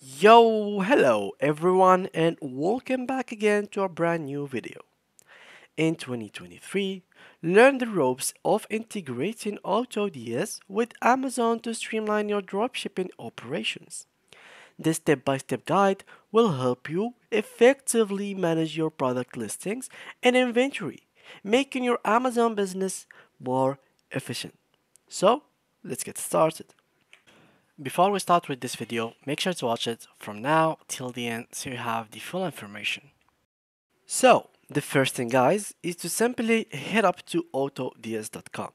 Yo, hello everyone and welcome back again to a brand new video. In 2023, learn the ropes of integrating AutoDS with Amazon to streamline your dropshipping operations. This step-by-step guide will help you effectively manage your product listings and inventory, making your Amazon business more efficient. So, let's get started. Before we start with this video, make sure to watch it from now till the end so you have the full information. So, the first thing guys is to simply head up to autods.com.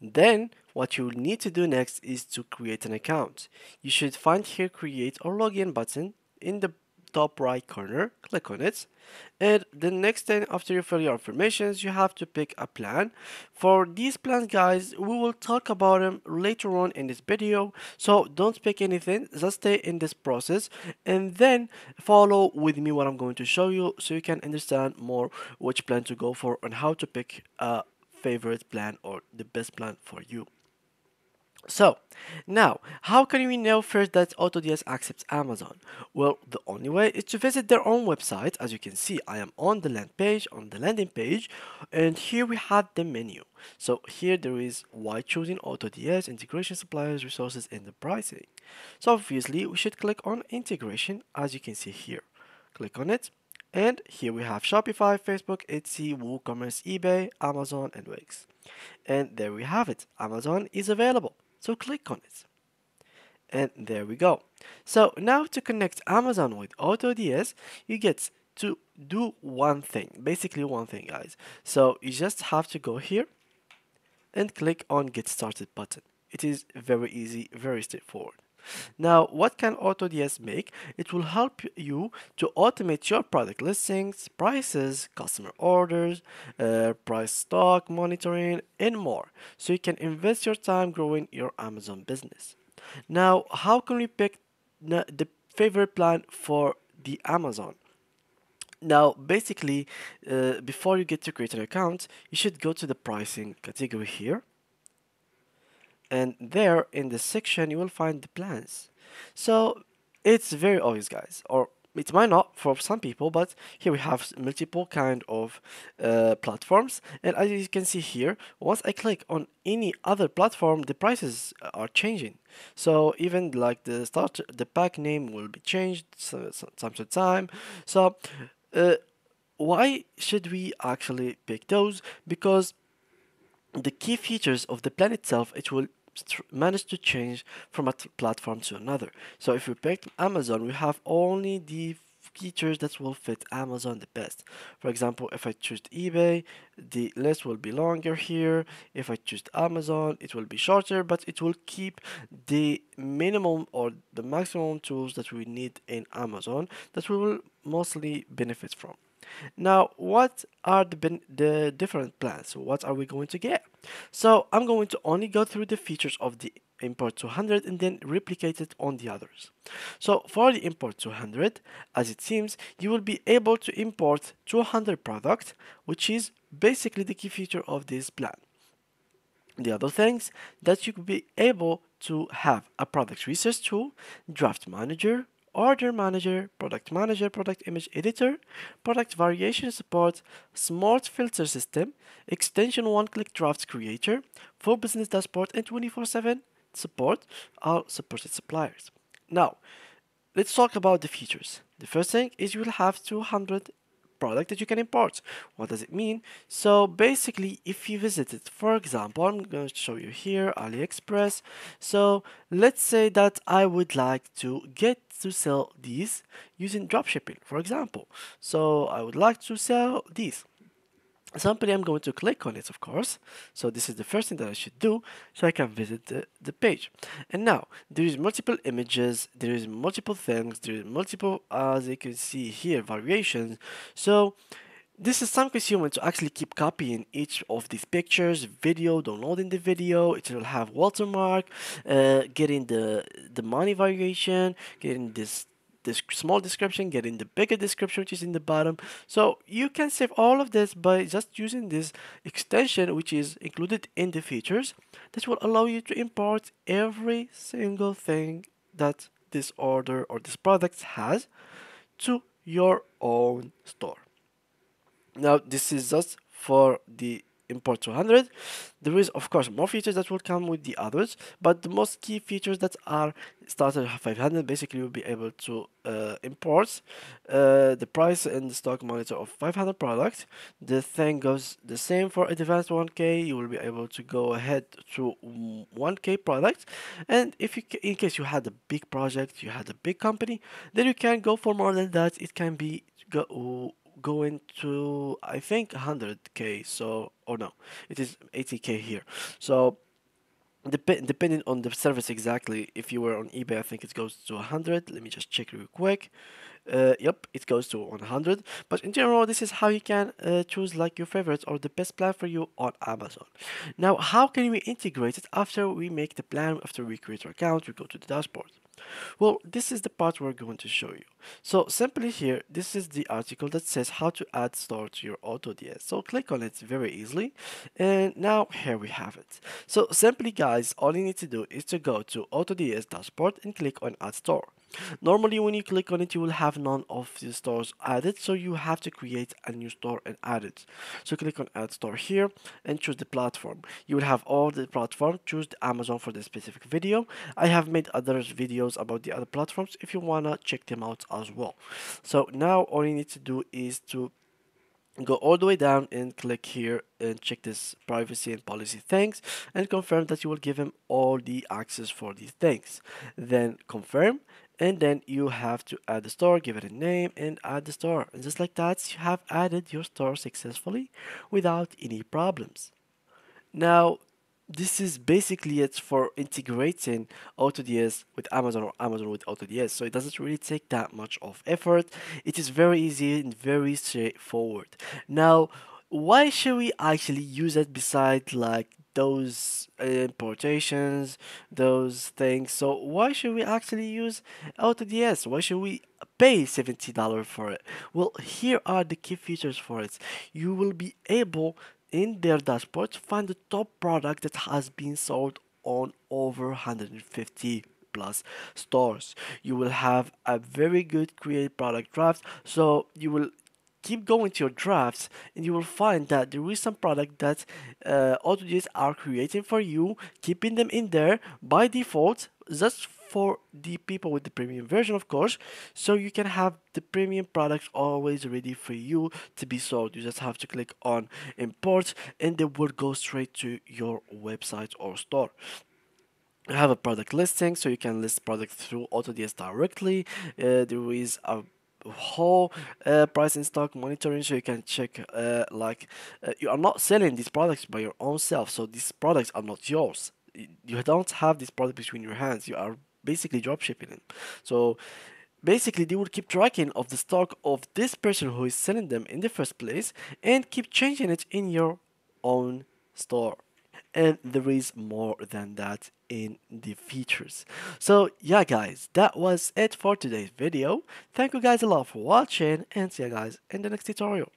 Then, what you will need to do next is to create an account. You should find here create or login button in the top right corner, click on it. And the next thing after you fill your informations, you have to pick a plan. For these plans guys, we will talk about them later on in this video. So don't pick anything, just stay in this process and then follow with me what I'm going to show you so you can understand more which plan to go for and how to pick a favorite plan or the best plan for you. So, now, how can we know first that AutoDS accepts Amazon? Well, the only way is to visit their own website. As you can see, I am on the land page, on the landing page, and here we have the menu. So here there is why choosing AutoDS, integration suppliers, resources, and the pricing. So obviously, we should click on integration, as you can see here. Click on it, and here we have Shopify, Facebook, Etsy, WooCommerce, eBay, Amazon, and Wix. And there we have it. Amazon is available. So click on it. And there we go. So now to connect Amazon with AutoDS, you get to do one thing, basically one thing guys. So you just have to go here and click on get started button. It is very easy, very straightforward. Now, what can AutoDS make? It will help you to automate your product listings, prices, customer orders, uh, price stock monitoring, and more. So you can invest your time growing your Amazon business. Now, how can we pick the favorite plan for the Amazon? Now, basically, uh, before you get to create an account, you should go to the pricing category here and there in the section you will find the plans. So it's very obvious guys or it might not for some people but here we have multiple kind of uh, platforms. And as you can see here once I click on any other platform the prices are changing. So even like the start the pack name will be changed so, so to time. So uh, why should we actually pick those? Because the key features of the plan itself it will managed to change from a platform to another. So if we pick Amazon, we have only the features that will fit Amazon the best. For example, if I choose eBay, the list will be longer here. If I choose Amazon, it will be shorter, but it will keep the minimum or the maximum tools that we need in Amazon that we will mostly benefit from. Now, what are the, the different plans? What are we going to get? So I'm going to only go through the features of the import 200 and then replicate it on the others. So for the import 200, as it seems, you will be able to import 200 products, which is basically the key feature of this plan. The other things that you could be able to have a product research tool, draft manager, order manager, product manager, product image editor, product variation support, smart filter system, extension one-click drafts creator, full business dashboard, and 24-7 support are supported suppliers. Now, let's talk about the features. The first thing is you will have 200 product that you can import. What does it mean? So basically, if you visit it, for example, I'm going to show you here, AliExpress. So let's say that I would like to get to sell these using dropshipping, for example. So I would like to sell these. Simply, I'm going to click on it, of course. So this is the first thing that I should do, so I can visit the, the page. And now, there is multiple images, there is multiple things, there is multiple, as you can see here, variations. So this is time consuming to actually keep copying each of these pictures, video, downloading the video, it will have watermark, uh, getting the, the money variation, getting this this small description, getting the bigger description which is in the bottom. So you can save all of this by just using this extension which is included in the features. This will allow you to import every single thing that this order or this product has to your own store. Now this is just for the import 200 there is of course more features that will come with the others but the most key features that are started at 500 basically you'll be able to uh, import uh, the price and the stock monitor of 500 products. The thing goes the same for advanced 1k you will be able to go ahead to 1k products. And if you in case you had a big project you had a big company then you can go for more than that. It can be go going to I think 100k so or no it is 80k here. So dep- depending on the service exactly if you were on eBay I think it goes to 100 let me just check real quick. Uh, yep it goes to 100 but in general this is how you can uh, choose like your favorites or the best plan for you on Amazon. Now how can we integrate it after we make the plan after we create our account we go to the dashboard well, this is the part we're going to show you. So simply here, this is the article that says how to add store to your AutoDS. So click on it very easily. And now here we have it. So simply guys, all you need to do is to go to AutoDS dashboard and click on add store. Normally when you click on it you will have none of the stores added so you have to create a new store and add it. So click on add store here and choose the platform. You will have all the platform, choose the Amazon for the specific video. I have made other videos about the other platforms if you wanna check them out as well. So now all you need to do is to go all the way down and click here and check this privacy and policy things and confirm that you will give him all the access for these things then confirm and then you have to add the store give it a name and add the store and just like that you have added your store successfully without any problems now this is basically it for integrating AutoDS with Amazon or Amazon with AutoDS. So it doesn't really take that much of effort. It is very easy and very straightforward. Now, why should we actually use it besides like those uh, importations, those things. So why should we actually use AutoDS? Why should we pay $70 for it? Well, here are the key features for it. You will be able in their dashboard to find the top product that has been sold on over 150 plus stores you will have a very good create product draft so you will keep going to your drafts and you will find that there is some product that uh, AutoDS are creating for you, keeping them in there by default, just for the people with the premium version, of course. So you can have the premium products always ready for you to be sold. You just have to click on import and they will go straight to your website or store. You have a product listing, so you can list products through AutoDS directly. Uh, there is a whole uh, price stock monitoring so you can check uh, like uh, you are not selling these products by your own self so these products are not yours. You don't have this product between your hands. You are basically drop shipping them. So basically they will keep tracking of the stock of this person who is selling them in the first place and keep changing it in your own store and there is more than that in the features. So yeah guys that was it for today's video. Thank you guys a lot for watching and see you guys in the next tutorial